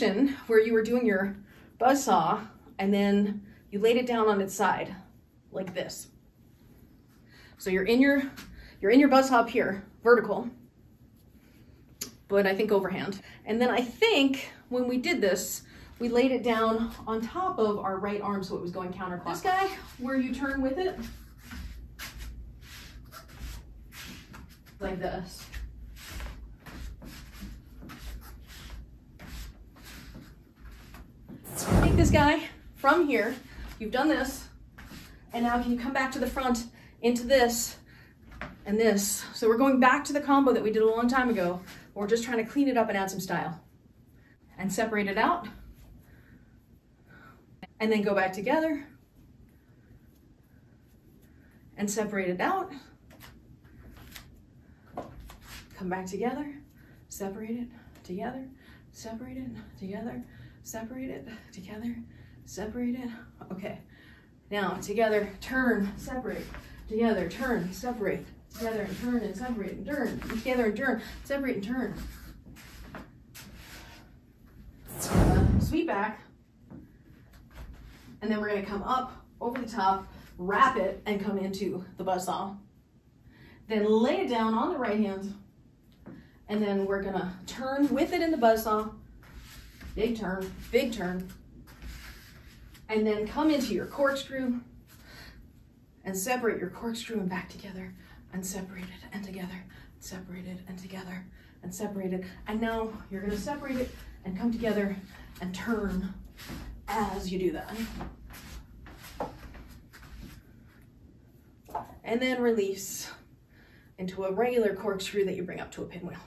motion where you were doing your buzz saw and then you laid it down on its side like this. So you're in your you're in your buzz saw here, vertical, but I think overhand. And then I think when we did this, we laid it down on top of our right arm so it was going counterclockwise. This guy, where you turn with it, like this. This guy from here, you've done this, and now can you come back to the front into this and this. So we're going back to the combo that we did a long time ago. We're just trying to clean it up and add some style. And separate it out. And then go back together. And separate it out. Come back together. Separate it together. Separate it together. Separate it together. Separate it. Okay. Now together, turn, separate, together, turn, separate, together and turn and separate and turn, together and turn, separate and turn. Sweep back. And then we're gonna come up over the top, wrap it, and come into the buzz saw. Then lay it down on the right hand, and then we're gonna turn with it in the buzz saw. Big turn, big turn. And then come into your corkscrew and separate your corkscrew and back together and separate it and together, separate it and together and separate it. And now you're gonna separate it and come together and turn as you do that. And then release into a regular corkscrew that you bring up to a pinwheel.